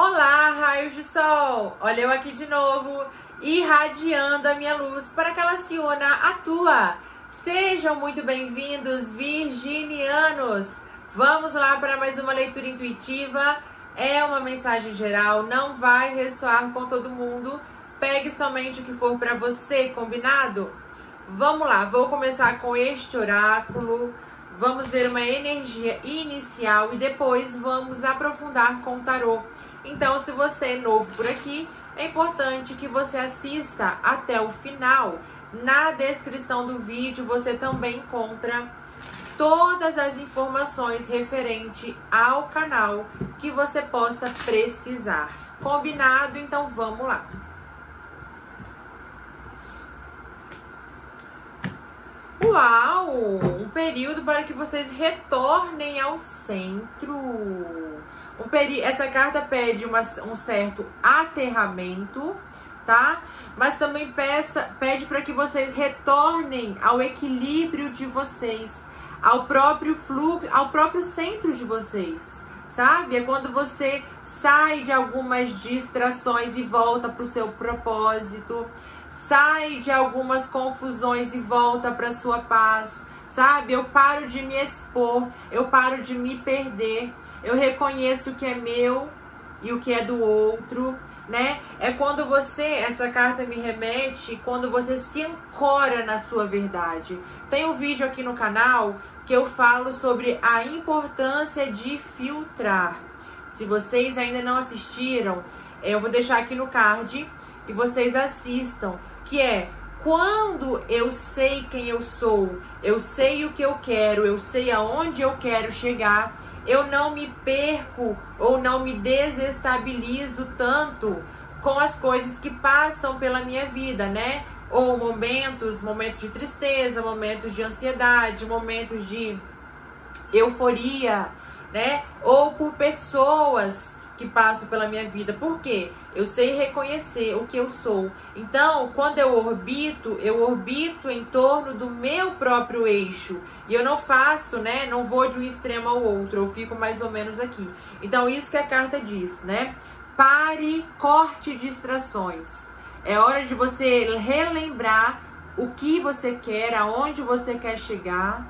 Olá, raios de sol! Olha eu aqui de novo, irradiando a minha luz para que ela se una à tua. Sejam muito bem-vindos, virginianos! Vamos lá para mais uma leitura intuitiva. É uma mensagem geral, não vai ressoar com todo mundo. Pegue somente o que for para você, combinado? Vamos lá, vou começar com este oráculo. Vamos ver uma energia inicial e depois vamos aprofundar com o tarô. Então, se você é novo por aqui, é importante que você assista até o final. Na descrição do vídeo você também encontra todas as informações referente ao canal que você possa precisar. Combinado? Então vamos lá. Uau! Um período para que vocês retornem ao centro. Essa carta pede uma, um certo aterramento, tá? Mas também peça, pede para que vocês retornem ao equilíbrio de vocês, ao próprio fluxo, ao próprio centro de vocês, sabe? É quando você sai de algumas distrações e volta para o seu propósito sai de algumas confusões e volta para sua paz, sabe? Eu paro de me expor, eu paro de me perder, eu reconheço o que é meu e o que é do outro, né? É quando você, essa carta me remete, quando você se ancora na sua verdade. Tem um vídeo aqui no canal que eu falo sobre a importância de filtrar. Se vocês ainda não assistiram, eu vou deixar aqui no card e vocês assistam que é quando eu sei quem eu sou, eu sei o que eu quero, eu sei aonde eu quero chegar, eu não me perco ou não me desestabilizo tanto com as coisas que passam pela minha vida, né? Ou momentos, momentos de tristeza, momentos de ansiedade, momentos de euforia, né? Ou por pessoas que passo pela minha vida. Por quê? Eu sei reconhecer o que eu sou. Então, quando eu orbito, eu orbito em torno do meu próprio eixo. E eu não faço, né? Não vou de um extremo ao outro. Eu fico mais ou menos aqui. Então, isso que a carta diz, né? Pare, corte distrações. É hora de você relembrar o que você quer, aonde você quer chegar,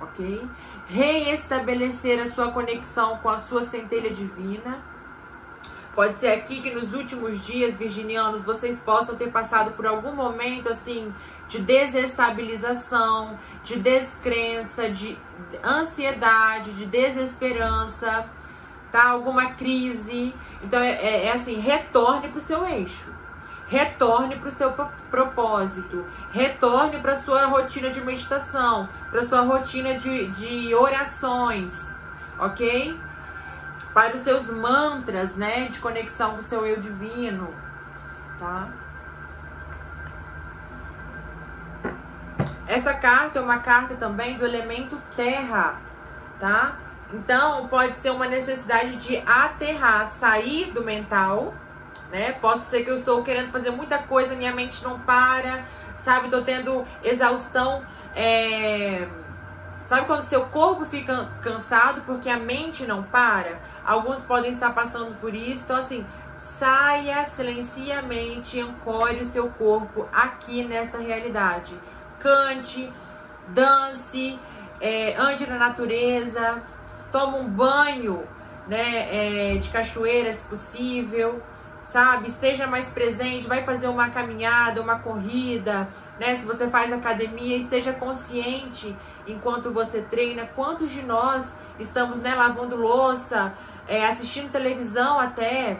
ok? Reestabelecer a sua conexão com a sua centelha divina Pode ser aqui que nos últimos dias, virginianos, vocês possam ter passado por algum momento assim de desestabilização, de descrença, de ansiedade, de desesperança, tá? Alguma crise. Então é, é, é assim, retorne para o seu eixo. Retorne para o seu propósito, retorne para sua rotina de meditação, para sua rotina de, de orações, ok? Para os seus mantras, né, de conexão com o seu eu divino, tá? Essa carta é uma carta também do elemento terra, tá? Então, pode ser uma necessidade de aterrar, sair do mental, né? Posso ser que eu estou querendo fazer muita coisa, minha mente não para, sabe? Tô tendo exaustão, é... Sabe quando seu corpo fica cansado porque a mente não para? Alguns podem estar passando por isso. Então, assim, saia, silencie a mente, ancore o seu corpo aqui nessa realidade. Cante, dance, é, ande na natureza, toma um banho né, é, de cachoeira, se possível, sabe? Esteja mais presente, vai fazer uma caminhada, uma corrida, né? Se você faz academia, esteja consciente enquanto você treina. Quantos de nós estamos né, lavando louça, é, assistindo televisão até,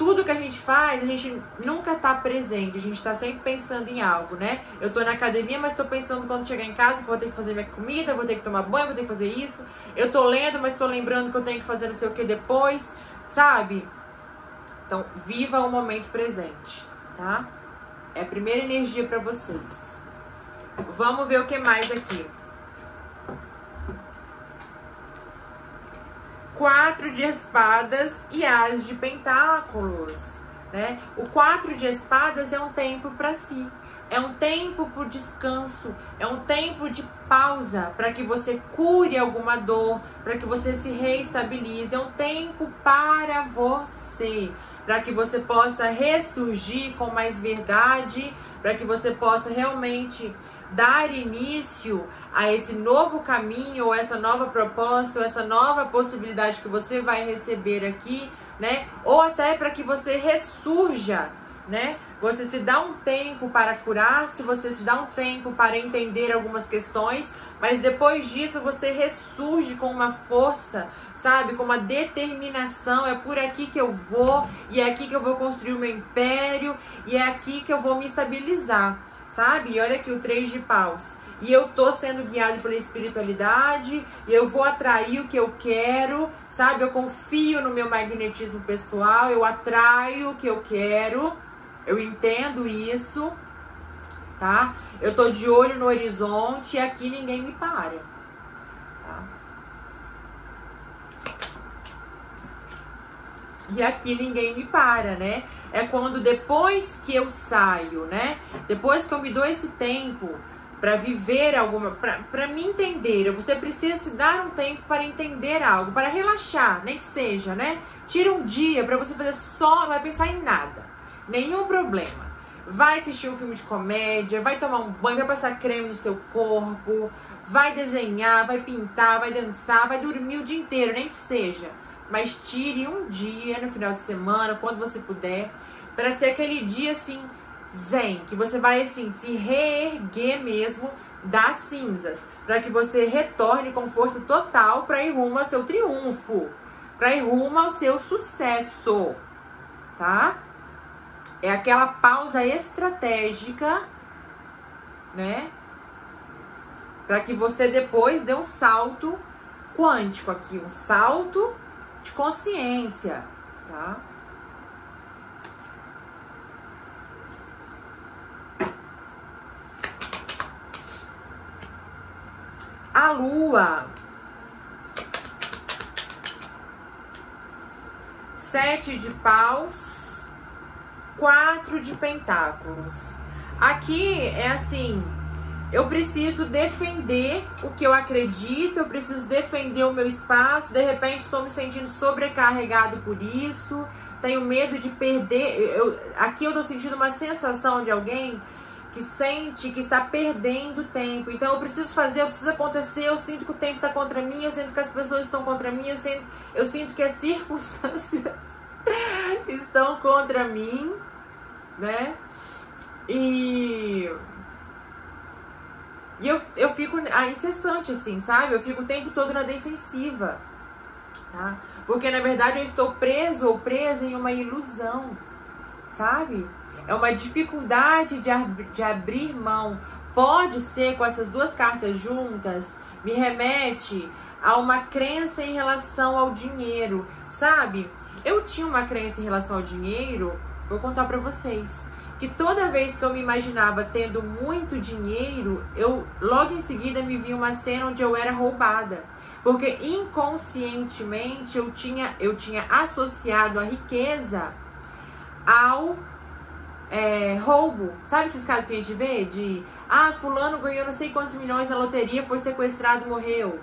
tudo que a gente faz, a gente nunca tá presente, a gente tá sempre pensando em algo, né? Eu tô na academia, mas tô pensando quando chegar em casa vou ter que fazer minha comida, vou ter que tomar banho, vou ter que fazer isso. Eu tô lendo, mas tô lembrando que eu tenho que fazer não sei o que depois, sabe? Então, viva o momento presente, tá? É a primeira energia para vocês. Vamos ver o que mais aqui. Quatro de espadas e as de pentáculos, né? O quatro de espadas é um tempo para si, é um tempo por descanso, é um tempo de pausa para que você cure alguma dor, para que você se reestabilize, é um tempo para você para que você possa ressurgir com mais verdade, para que você possa realmente dar início a esse novo caminho, ou essa nova proposta, ou essa nova possibilidade que você vai receber aqui, né? Ou até para que você ressurja, né? Você se dá um tempo para curar-se, você se dá um tempo para entender algumas questões, mas depois disso você ressurge com uma força, sabe? Com uma determinação. É por aqui que eu vou, e é aqui que eu vou construir o meu império, e é aqui que eu vou me estabilizar, sabe? E olha aqui o três de paus. E eu tô sendo guiado pela espiritualidade, eu vou atrair o que eu quero, sabe? Eu confio no meu magnetismo pessoal, eu atraio o que eu quero eu entendo isso, tá? Eu tô de olho no horizonte e aqui ninguém me para. E aqui ninguém me para, né? É quando depois que eu saio, né? Depois que eu me dou esse tempo para viver alguma, para me entender, você precisa se dar um tempo para entender algo, para relaxar, nem que seja, né? Tira um dia para você fazer só, não vai pensar em nada nenhum problema. Vai assistir um filme de comédia, vai tomar um banho, vai passar creme no seu corpo, vai desenhar, vai pintar, vai dançar, vai dormir o dia inteiro, nem que seja. Mas tire um dia no final de semana, quando você puder, para ser aquele dia assim, zen, que você vai assim se reerguer mesmo das cinzas, para que você retorne com força total para ir rumo ao seu triunfo, para ir rumo ao seu sucesso, tá? É aquela pausa estratégica, né? Para que você depois dê um salto quântico aqui, um salto de consciência, tá? A lua. Sete de paus quatro de pentáculos. Aqui é assim, eu preciso defender o que eu acredito, eu preciso defender o meu espaço, de repente estou me sentindo sobrecarregado por isso, tenho medo de perder. Eu, aqui eu estou sentindo uma sensação de alguém que sente que está perdendo tempo. Então eu preciso fazer, eu preciso acontecer, eu sinto que o tempo está contra mim, eu sinto que as pessoas estão contra mim, eu sinto, eu sinto que as circunstâncias estão contra mim né? E. E eu, eu fico ah, incessante, assim, sabe? Eu fico o tempo todo na defensiva, tá? Porque na verdade eu estou preso ou presa em uma ilusão, sabe? É uma dificuldade de, ab de abrir mão. Pode ser com essas duas cartas juntas, me remete a uma crença em relação ao dinheiro, sabe? Eu tinha uma crença em relação ao dinheiro Vou contar para vocês que toda vez que eu me imaginava tendo muito dinheiro, eu logo em seguida me vi uma cena onde eu era roubada. Porque inconscientemente eu tinha, eu tinha associado a riqueza ao é, roubo. Sabe esses casos que a gente vê? De, ah, fulano ganhou não sei quantos milhões na loteria, foi sequestrado morreu.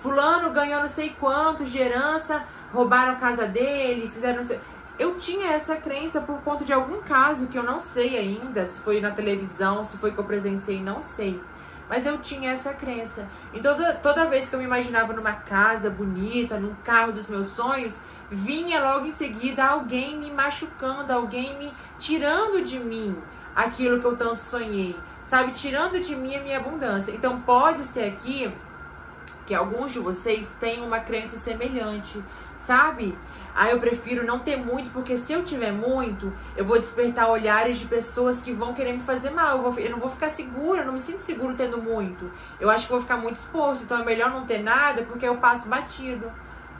Fulano ganhou não sei quantos de herança, roubaram a casa dele, fizeram não sei... Eu tinha essa crença por conta de algum caso que eu não sei ainda, se foi na televisão, se foi que eu presenciei, não sei. Mas eu tinha essa crença. Então, toda, toda vez que eu me imaginava numa casa bonita, num carro dos meus sonhos, vinha logo em seguida alguém me machucando, alguém me tirando de mim aquilo que eu tanto sonhei, sabe? Tirando de mim a minha abundância. Então, pode ser aqui que alguns de vocês tenham uma crença semelhante, sabe? Ah, eu prefiro não ter muito, porque se eu tiver muito, eu vou despertar olhares de pessoas que vão querer me fazer mal. Eu, vou, eu não vou ficar segura, eu não me sinto seguro tendo muito. Eu acho que vou ficar muito exposto, então é melhor não ter nada, porque eu passo batido.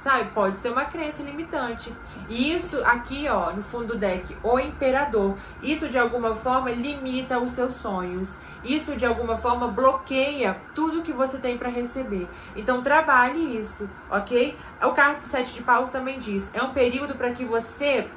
Sabe? Pode ser uma crença limitante. E isso aqui, ó, no fundo do deck, o imperador. Isso de alguma forma limita os seus sonhos. Isso de alguma forma bloqueia tudo que você tem para receber. Então trabalhe isso, ok? O carto 7 de paus também diz: é um período para que você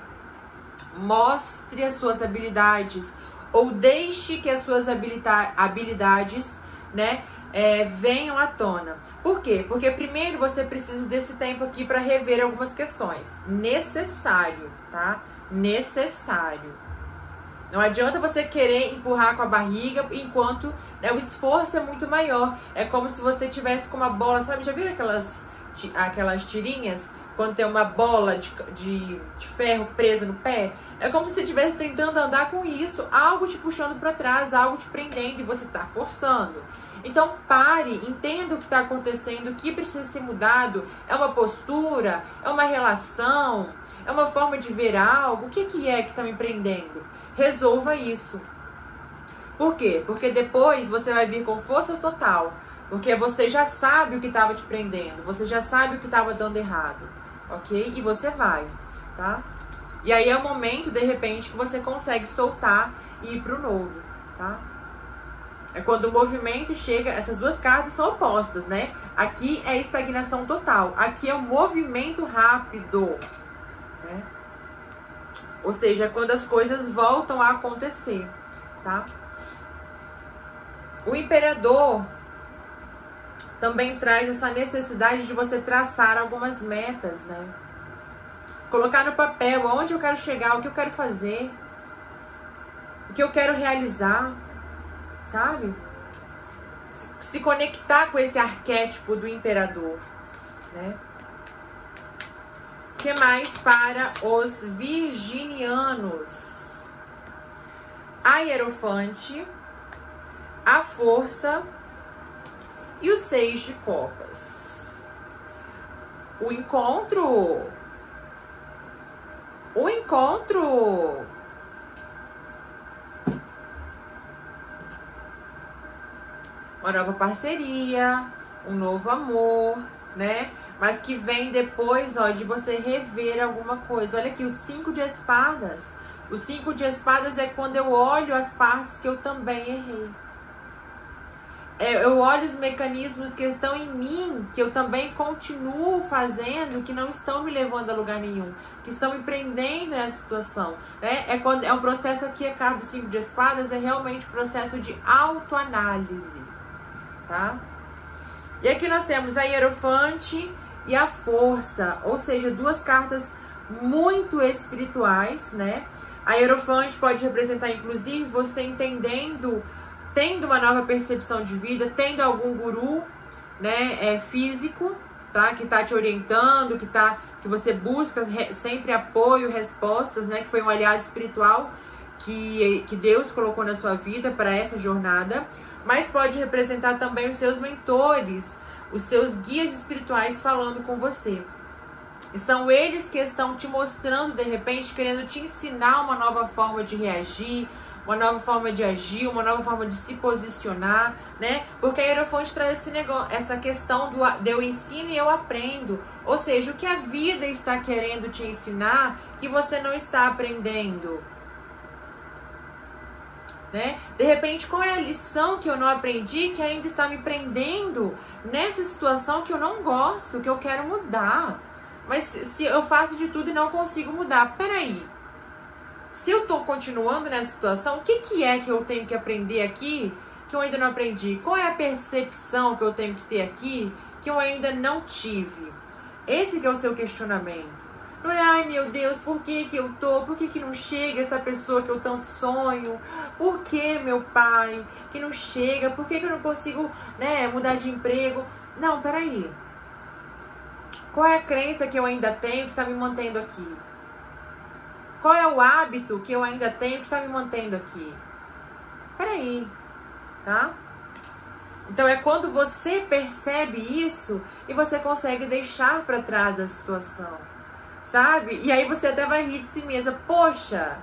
mostre as suas habilidades ou deixe que as suas habilidades, né, é, venham à tona. Por quê? Porque primeiro você precisa desse tempo aqui para rever algumas questões. Necessário, tá? Necessário. Não adianta você querer empurrar com a barriga enquanto né, o esforço é muito maior. É como se você tivesse com uma bola, sabe? Já viram aquelas, aquelas tirinhas? Quando tem uma bola de, de, de ferro presa no pé? É como se você estivesse tentando andar com isso, algo te puxando para trás, algo te prendendo e você está forçando. Então pare, entenda o que está acontecendo, o que precisa ser mudado. É uma postura? É uma relação? É uma forma de ver algo? O que, que é que está me prendendo? Resolva isso. Por quê? Porque depois você vai vir com força total. Porque você já sabe o que estava te prendendo. Você já sabe o que estava dando errado. Ok? E você vai, tá? E aí é o momento, de repente, que você consegue soltar e ir pro novo, tá? É quando o movimento chega, essas duas cartas são opostas, né? Aqui é estagnação total, aqui é o movimento rápido, né? Ou seja, quando as coisas voltam a acontecer, tá? O imperador também traz essa necessidade de você traçar algumas metas, né? Colocar no papel onde eu quero chegar, o que eu quero fazer, o que eu quero realizar, sabe? Se conectar com esse arquétipo do imperador, né? Que mais para os virginianos? A Hierofante, a Força e o Seis de Copas. O encontro. O encontro uma nova parceria, um novo amor, né? Mas que vem depois, ó, de você rever alguma coisa. Olha aqui, o cinco de espadas. O cinco de espadas é quando eu olho as partes que eu também errei. É, eu olho os mecanismos que estão em mim, que eu também continuo fazendo, que não estão me levando a lugar nenhum, que estão me prendendo nessa situação. Né? É, quando, é um processo aqui, a carta do cinco de espadas, é realmente um processo de autoanálise tá? E aqui nós temos a Hierofante e a Força, ou seja, duas cartas muito espirituais, né? A Hierofante pode representar, inclusive, você entendendo, tendo uma nova percepção de vida, tendo algum guru, né, é, físico, tá? Que tá te orientando, que tá, que você busca sempre apoio, respostas, né? Que foi um aliado espiritual que, que Deus colocou na sua vida para essa jornada mas pode representar também os seus mentores, os seus guias espirituais falando com você. E são eles que estão te mostrando, de repente, querendo te ensinar uma nova forma de reagir, uma nova forma de agir, uma nova forma de se posicionar, né? Porque a Hierofonte traz esse negócio, essa questão do de eu ensino e eu aprendo. Ou seja, o que a vida está querendo te ensinar que você não está aprendendo né? De repente, qual é a lição que eu não aprendi que ainda está me prendendo nessa situação que eu não gosto, que eu quero mudar? Mas se eu faço de tudo e não consigo mudar, peraí. Se eu tô continuando nessa situação, o que, que é que eu tenho que aprender aqui que eu ainda não aprendi? Qual é a percepção que eu tenho que ter aqui que eu ainda não tive? Esse que é o seu questionamento. Não é, ai meu Deus, por que que eu tô? Por que que não chega essa pessoa que eu tanto sonho? Por que, meu pai, que não chega? Por que que eu não consigo, né, mudar de emprego? Não, peraí. Qual é a crença que eu ainda tenho que tá me mantendo aqui? Qual é o hábito que eu ainda tenho que tá me mantendo aqui? Peraí, tá? Então é quando você percebe isso e você consegue deixar para trás a situação sabe? E aí você até vai rir de si mesma. Poxa,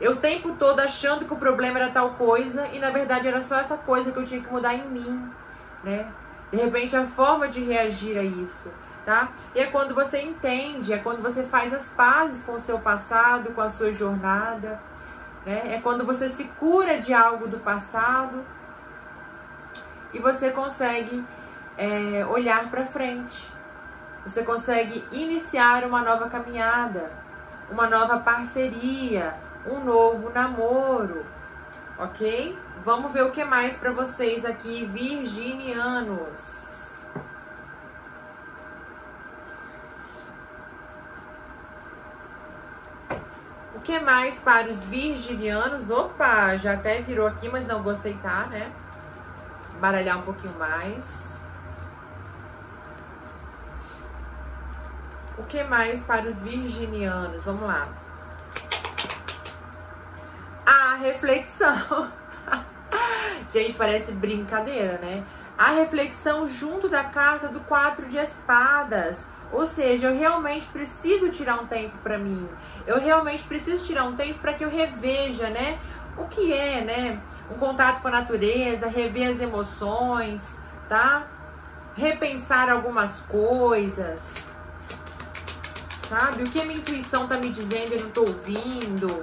eu o tempo todo achando que o problema era tal coisa e na verdade era só essa coisa que eu tinha que mudar em mim, né? De repente a forma de reagir a isso, tá? E é quando você entende, é quando você faz as pazes com o seu passado, com a sua jornada, né? É quando você se cura de algo do passado e você consegue é, olhar para frente, você consegue iniciar uma nova caminhada, uma nova parceria, um novo namoro, ok? Vamos ver o que mais para vocês aqui, virginianos. O que mais para os virginianos? Opa, já até virou aqui, mas não vou aceitar, né? Baralhar um pouquinho mais. O que mais para os virginianos? Vamos lá. A reflexão. Gente, parece brincadeira, né? A reflexão junto da carta do quatro de espadas. Ou seja, eu realmente preciso tirar um tempo para mim. Eu realmente preciso tirar um tempo para que eu reveja, né? O que é, né? Um contato com a natureza, rever as emoções, tá? Repensar algumas coisas. Sabe? O que a minha intuição tá me dizendo eu não tô ouvindo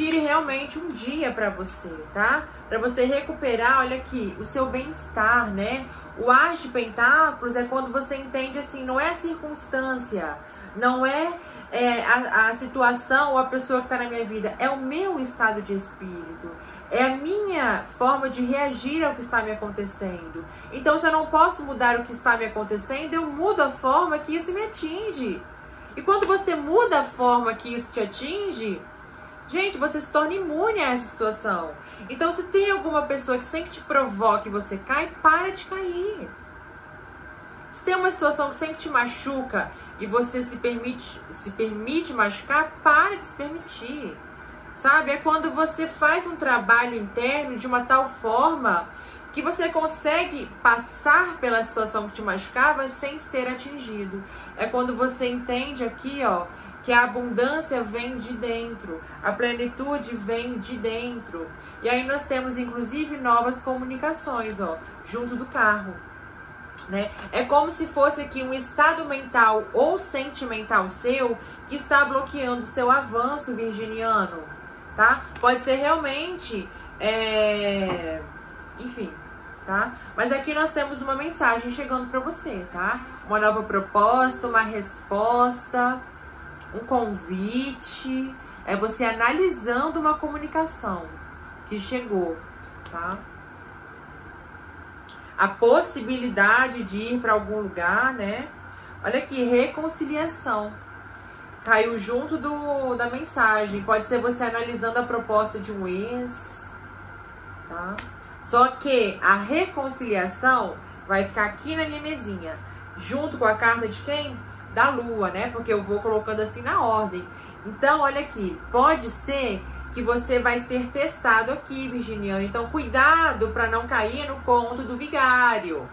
tire realmente um dia para você, tá? Para você recuperar, olha aqui, o seu bem-estar, né? O As de Pentáculos é quando você entende assim, não é circunstância, não é, é a, a, situação ou a pessoa que está na minha vida, é o meu estado de espírito, é a minha forma de reagir ao que está me acontecendo. Então, se eu não posso mudar o que está me acontecendo, eu mudo a forma que isso me atinge. E quando você muda a forma que isso te atinge, Gente, você se torna imune a essa situação. Então, se tem alguma pessoa que sempre te provoca e você cai, para de cair. Se tem uma situação que sempre te machuca e você se permite, se permite machucar, para de se permitir. Sabe? É quando você faz um trabalho interno de uma tal forma que você consegue passar pela situação que te machucava sem ser atingido. É quando você entende aqui, ó, que a abundância vem de dentro, a plenitude vem de dentro. E aí nós temos inclusive novas comunicações, ó, junto do carro. Né? É como se fosse aqui um estado mental ou sentimental seu que está bloqueando seu avanço virginiano, tá? Pode ser realmente, é... enfim, tá? Mas aqui nós temos uma mensagem chegando para você, tá? Uma nova proposta, uma resposta, um convite, é você analisando uma comunicação que chegou, tá? A possibilidade de ir para algum lugar, né? Olha aqui, reconciliação. Caiu junto do, da mensagem. Pode ser você analisando a proposta de um ex, tá? Só que a reconciliação vai ficar aqui na minha mesinha. Junto com a carta de quem? da lua, né? Porque eu vou colocando assim na ordem. Então, olha aqui, pode ser que você vai ser testado aqui, virginiano. Então, cuidado para não cair no conto do vigário.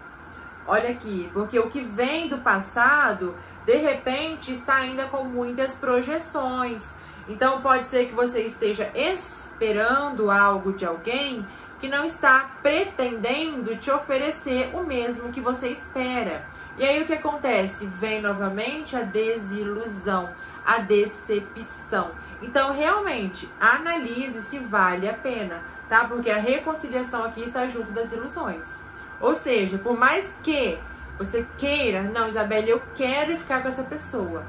Olha aqui, porque o que vem do passado, de repente, está ainda com muitas projeções. Então, pode ser que você esteja esperando algo de alguém que não está pretendendo te oferecer o mesmo que você espera. E aí o que acontece? Vem novamente a desilusão, a decepção. Então, realmente, analise se vale a pena, tá? Porque a reconciliação aqui está junto das ilusões. Ou seja, por mais que você queira, não, Isabelle, eu quero ficar com essa pessoa.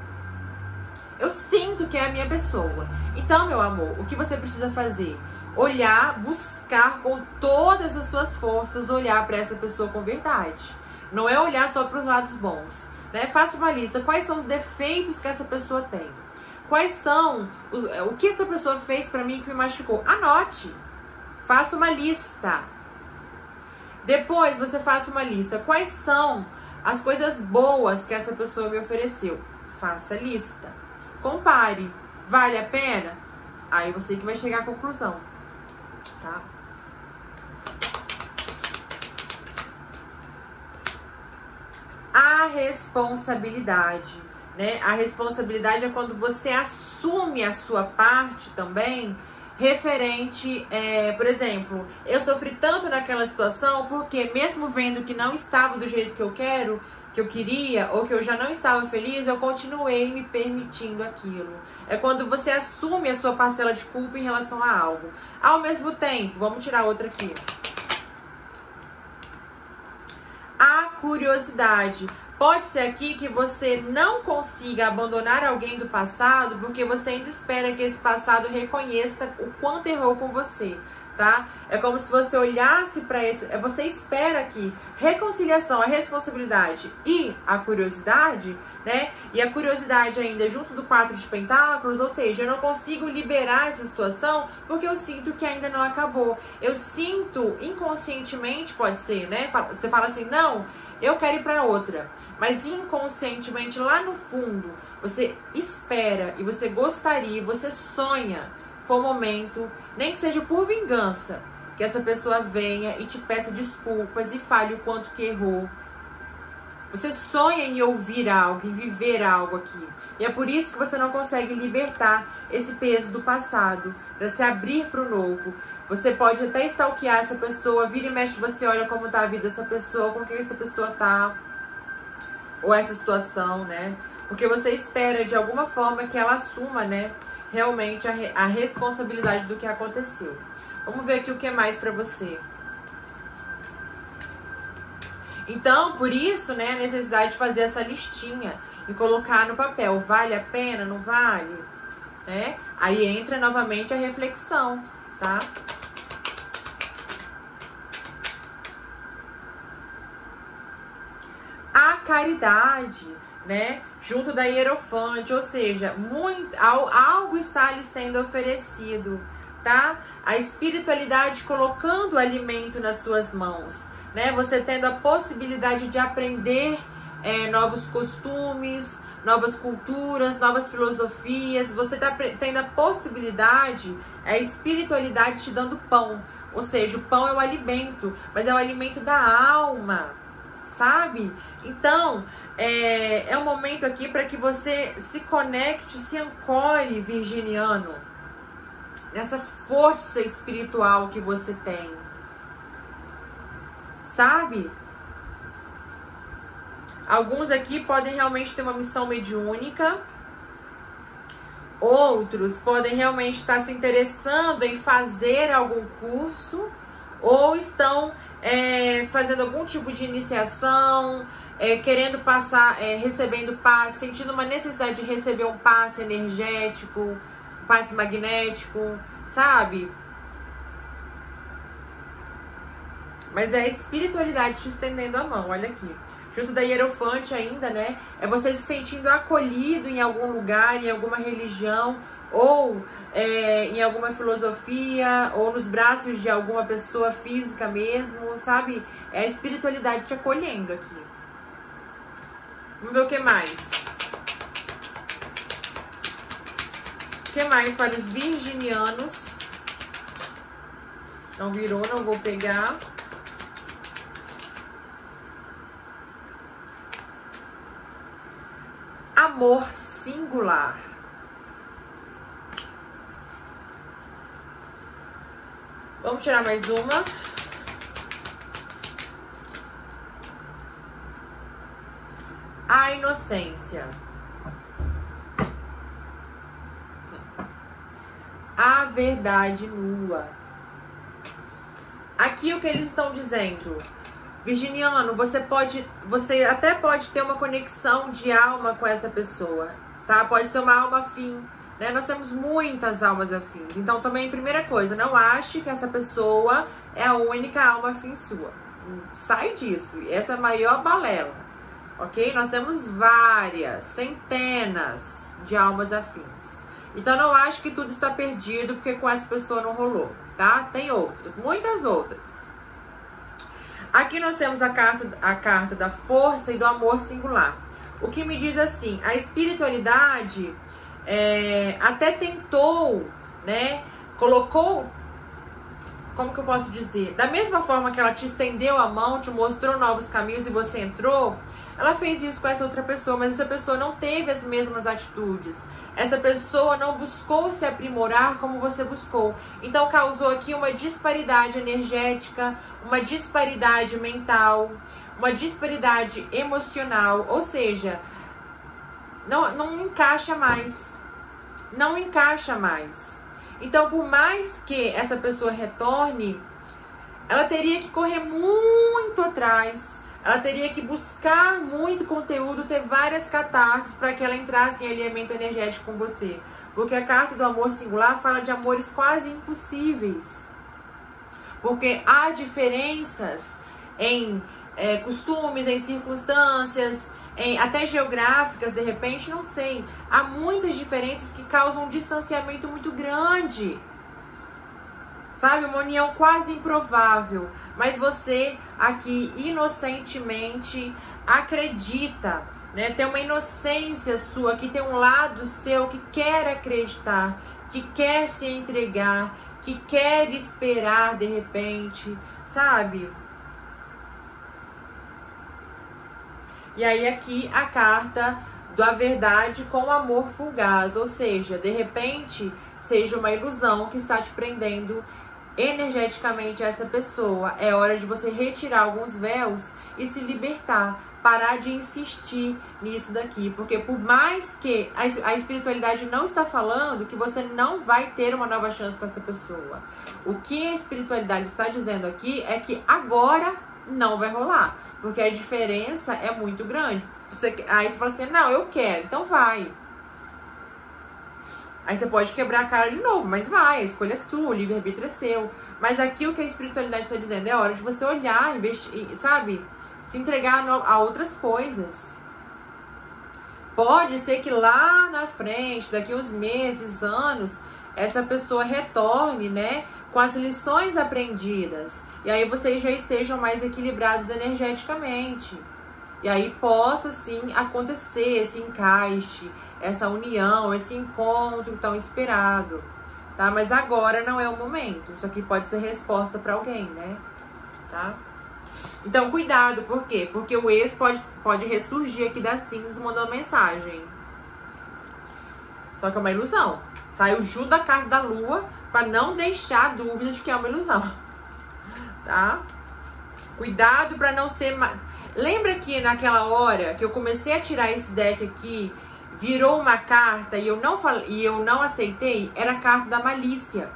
Eu sinto que é a minha pessoa. Então, meu amor, o que você precisa fazer? Olhar, buscar com todas as suas forças, olhar para essa pessoa com verdade. Não é olhar só para os lados bons. Né? Faça uma lista. Quais são os defeitos que essa pessoa tem? Quais são o, o que essa pessoa fez para mim que me machucou? Anote. Faça uma lista. Depois você faça uma lista. Quais são as coisas boas que essa pessoa me ofereceu? Faça lista. Compare. Vale a pena? Aí você que vai chegar à conclusão. Tá? a responsabilidade, né? A responsabilidade é quando você assume a sua parte também referente, é, por exemplo, eu sofri tanto naquela situação porque mesmo vendo que não estava do jeito que eu quero, que eu queria ou que eu já não estava feliz, eu continuei me permitindo aquilo. É quando você assume a sua parcela de culpa em relação a algo. Ao mesmo tempo, vamos tirar outra aqui. A curiosidade Pode ser aqui que você não consiga abandonar alguém do passado porque você ainda espera que esse passado reconheça o quanto errou com você, tá? É como se você olhasse para esse, é, você espera que reconciliação, a responsabilidade e a curiosidade, né? E a curiosidade ainda junto do quatro de pentáculos, ou seja, eu não consigo liberar essa situação porque eu sinto que ainda não acabou. Eu sinto inconscientemente, pode ser, né? Você fala assim, não, eu quero ir para outra. Mas inconscientemente, lá no fundo, você espera e você gostaria, você sonha com o momento, nem que seja por vingança, que essa pessoa venha e te peça desculpas e fale o quanto que errou. Você sonha em ouvir algo, em viver algo aqui. E é por isso que você não consegue libertar esse peso do passado, para se abrir para o novo. Você pode até stalkear essa pessoa, vira e mexe, você olha como tá a vida dessa pessoa, com quem essa pessoa tá, ou essa situação, né? Porque você espera de alguma forma que ela assuma, né, realmente a, a responsabilidade do que aconteceu. Vamos ver aqui o que mais para você. Então, por isso, né, a necessidade de fazer essa listinha e colocar no papel, vale a pena, não vale? Né? Aí entra novamente a reflexão, tá? A caridade, né? Junto da hierofante, ou seja, muito, algo está lhe sendo oferecido, tá? A espiritualidade colocando alimento nas suas mãos né? Você tendo a possibilidade de aprender é, novos costumes, novas culturas, novas filosofias. Você está tendo a possibilidade, a espiritualidade te dando pão. Ou seja, o pão é o alimento, mas é o alimento da alma, sabe? Então, é, é um momento aqui para que você se conecte, se ancore, virginiano, nessa força espiritual que você tem sabe? Alguns aqui podem realmente ter uma missão mediúnica. Outros podem realmente estar se interessando em fazer algum curso ou estão é, fazendo algum tipo de iniciação, é, querendo passar, é, recebendo passe, sentindo uma necessidade de receber um passe energético, um passe magnético, sabe? Mas é a espiritualidade te estendendo a mão, olha aqui. Junto da hierofante ainda, né? É você se sentindo acolhido em algum lugar, em alguma religião, ou é, em alguma filosofia, ou nos braços de alguma pessoa física mesmo, sabe? É a espiritualidade te acolhendo aqui. Vamos ver o que mais. O que mais para os virginianos? Não virou, não vou pegar. amor singular. Vamos tirar mais uma. A inocência. A verdade nua. Aqui o que eles estão dizendo? Virginiano, você pode, você até pode ter uma conexão de alma com essa pessoa, tá? Pode ser uma alma afim, né? Nós temos muitas almas afins. Então, também, primeira coisa, não ache que essa pessoa é a única alma afim sua. Sai disso. Essa é a maior balela, ok? Nós temos várias, centenas de almas afins. Então, não acho que tudo está perdido porque com essa pessoa não rolou, tá? Tem outras, muitas outras. Aqui nós temos a carta, a carta da força e do amor singular. O que me diz assim, a espiritualidade é, até tentou, né? Colocou, como que eu posso dizer? Da mesma forma que ela te estendeu a mão, te mostrou novos caminhos e você entrou, ela fez isso com essa outra pessoa, mas essa pessoa não teve as mesmas atitudes. Essa pessoa não buscou se aprimorar como você buscou. Então causou aqui uma disparidade energética, uma disparidade mental, uma disparidade emocional, ou seja, não, não encaixa mais. Não encaixa mais. Então, por mais que essa pessoa retorne, ela teria que correr muito atrás ela teria que buscar muito conteúdo, ter várias catarses para que ela entrasse em alinhamento energético com você. Porque a carta do amor singular fala de amores quase impossíveis. Porque há diferenças em é, costumes, em circunstâncias, até geográficas, de repente, não sei. Há muitas diferenças que causam um distanciamento muito grande. Sabe? Uma união quase improvável. Mas você aqui, inocentemente, acredita. Né? Tem uma inocência sua, que tem um lado seu que quer acreditar, que quer se entregar, que quer esperar de repente, sabe? E aí aqui a carta da verdade com amor fugaz, ou seja, de repente seja uma ilusão que está te prendendo energeticamente a essa pessoa. É hora de você retirar alguns véus e se libertar, parar de insistir nisso daqui, porque por mais que a espiritualidade não está falando que você não vai ter uma nova chance com essa pessoa. O que a espiritualidade está dizendo aqui é que agora não vai rolar. Porque a diferença é muito grande. Você, aí você fala assim, não, eu quero, então vai. Aí você pode quebrar a cara de novo, mas vai, a escolha é sua, o livre-arbítrio é seu. Mas aqui o que a espiritualidade está dizendo é hora de você olhar, investir, sabe? Se entregar a outras coisas. Pode ser que lá na frente, daqui uns meses, anos, essa pessoa retorne, né? Com as lições aprendidas. E aí vocês já estejam mais equilibrados energeticamente. E aí possa sim acontecer esse encaixe, essa união, esse encontro tão esperado. Tá? Mas agora não é o momento. Isso aqui pode ser resposta para alguém, né? Tá? Então, cuidado, por quê? Porque o ex pode, pode ressurgir aqui das cinzas mandando mensagem. Só que é uma ilusão. Sai o Ju da carta da lua para não deixar dúvida de que é uma ilusão tá? Cuidado para não ser... Ma... Lembra que naquela hora que eu comecei a tirar esse deck aqui, virou uma carta e eu não, fal... e eu não aceitei? Era a carta da malícia.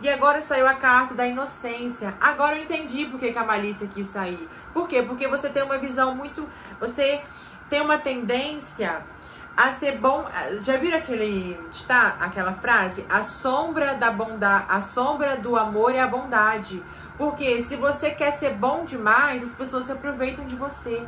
E agora saiu a carta da inocência. Agora eu entendi por que, que a malícia quis sair. Por quê? Porque você tem uma visão muito... Você tem uma tendência a ser bom. Já viram aquele. Está aquela frase? A sombra da bondade. A sombra do amor é a bondade. Porque se você quer ser bom demais, as pessoas se aproveitam de você.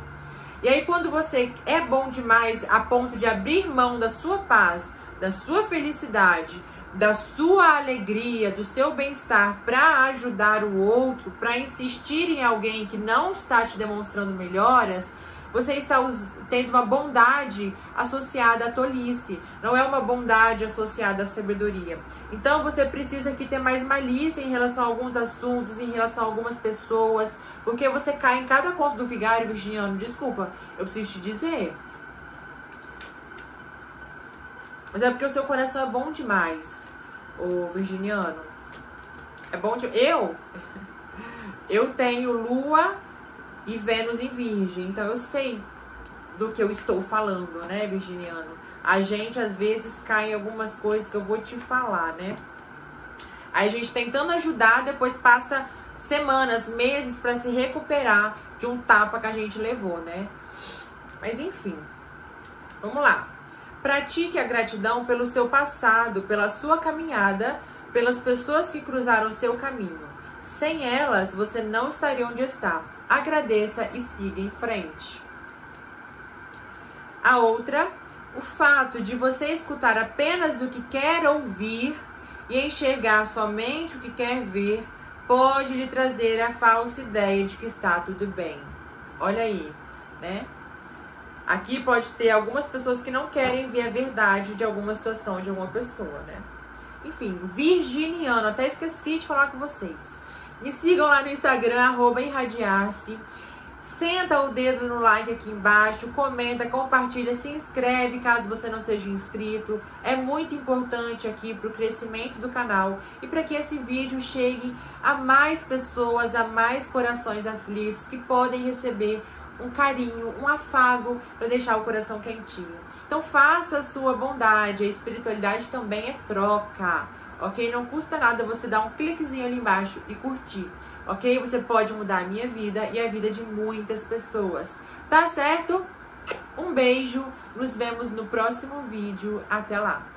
E aí, quando você é bom demais a ponto de abrir mão da sua paz, da sua felicidade, da sua alegria, do seu bem-estar para ajudar o outro, para insistir em alguém que não está te demonstrando melhoras, você está tendo uma bondade associada à tolice, não é uma bondade associada à sabedoria. Então você precisa aqui ter mais malícia em relação a alguns assuntos, em relação a algumas pessoas, porque você cai em cada conto do vigário virginiano. Desculpa, eu preciso te dizer. Mas é porque o seu coração é bom demais, o virginiano. É bom de... Eu? Eu tenho lua e Vênus em Virgem. Então eu sei do que eu estou falando, né, virginiano? A gente às vezes cai em algumas coisas que eu vou te falar, né? A gente tentando ajudar, depois passa semanas, meses para se recuperar de um tapa que a gente levou, né? Mas enfim. Vamos lá. Pratique a gratidão pelo seu passado, pela sua caminhada, pelas pessoas que cruzaram seu caminho. Sem elas, você não estaria onde está agradeça e siga em frente. A outra, o fato de você escutar apenas o que quer ouvir e enxergar somente o que quer ver pode lhe trazer a falsa ideia de que está tudo bem. Olha aí, né? Aqui pode ter algumas pessoas que não querem ver a verdade de alguma situação de alguma pessoa, né? Enfim, virginiano, até esqueci de falar com vocês. Me sigam lá no Instagram, arroba irradiar-se. Senta o dedo no like aqui embaixo, comenta, compartilha, se inscreve caso você não seja inscrito. É muito importante aqui para o crescimento do canal e para que esse vídeo chegue a mais pessoas, a mais corações aflitos que podem receber um carinho, um afago para deixar o coração quentinho. Então faça a sua bondade, a espiritualidade também é troca. Ok? Não custa nada você dar um cliquezinho ali embaixo e curtir, ok? Você pode mudar a minha vida e a vida de muitas pessoas, tá certo? Um beijo, nos vemos no próximo vídeo, até lá!